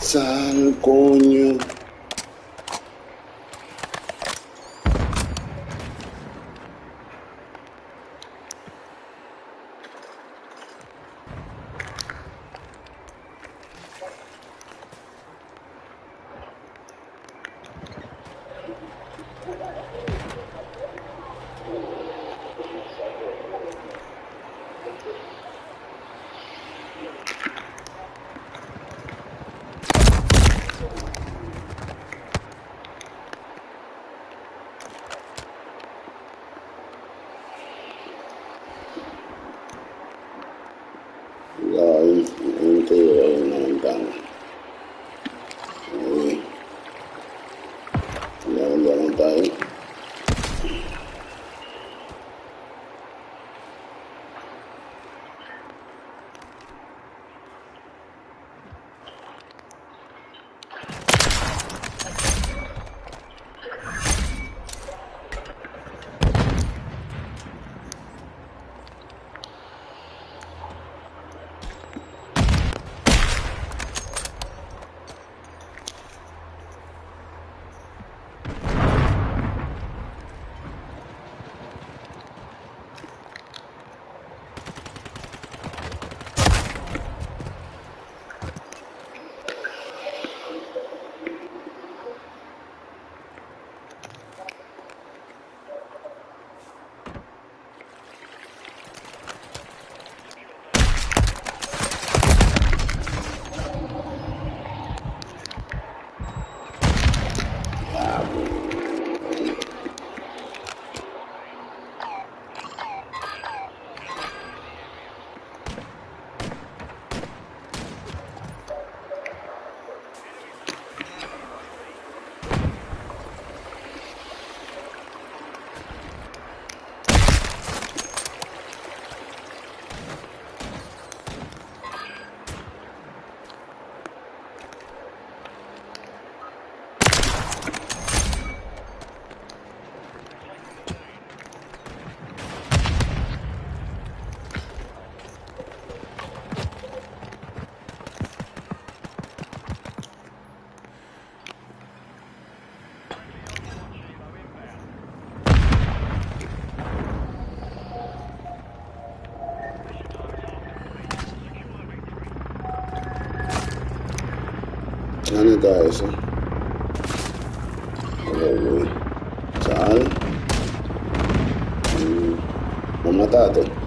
Sal, coño. rồi thì ¿Dónde está eso? Oh, Sal. Mm, ¿Lo mataste?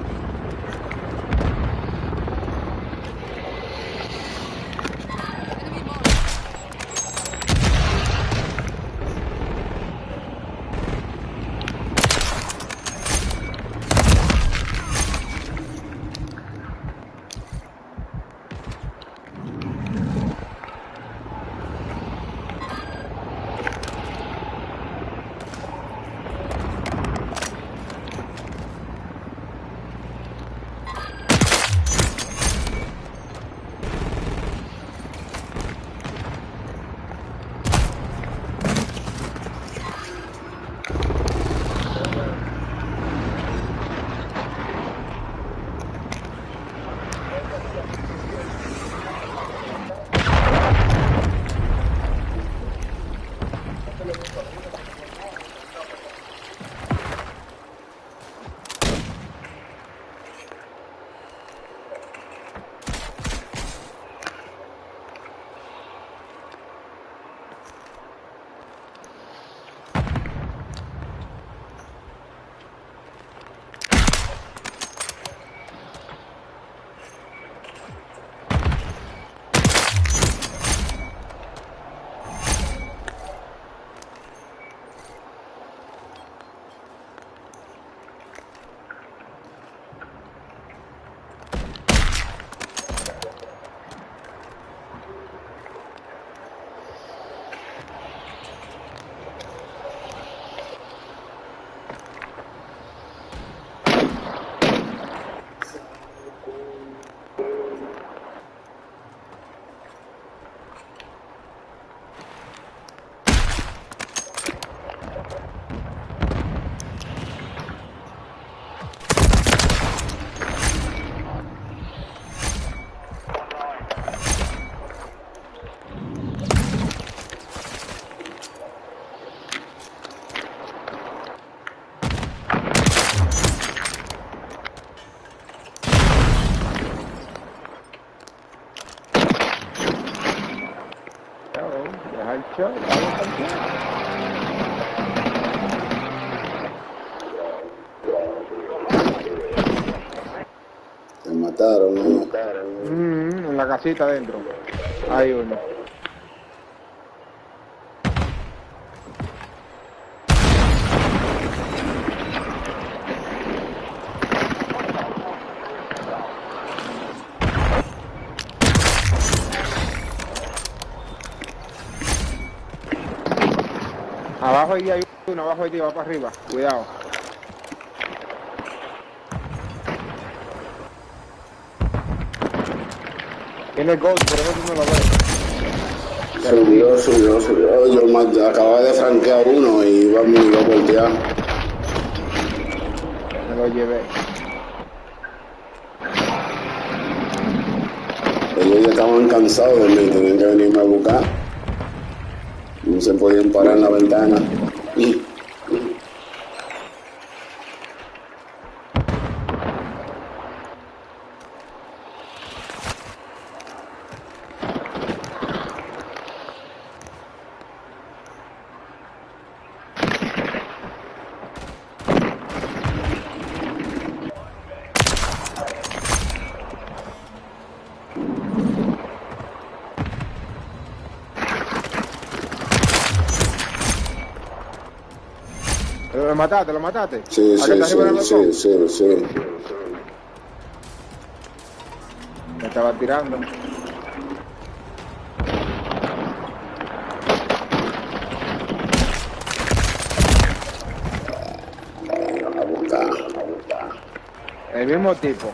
Te mataron, ¿no? Mm, en la casita adentro. Hay uno. Abajo ahí hay uno, abajo ti, va para arriba. Cuidado. Tiene gold, por eso tú no lo ves. Subió, subió, subió. Yo acababa de franquear uno y iba, me iba a voltear. Me lo llevé. Ellos ya estaban cansados de mí, tenían que venirme a buscar. No se podían parar en la ventana. Y ¿Lo mataste? ¿Lo mataste? sí, ¿A que sí, sí, sí, sí, sí. Me estaba tirando. Iban a buscar, a buscar. El mismo tipo.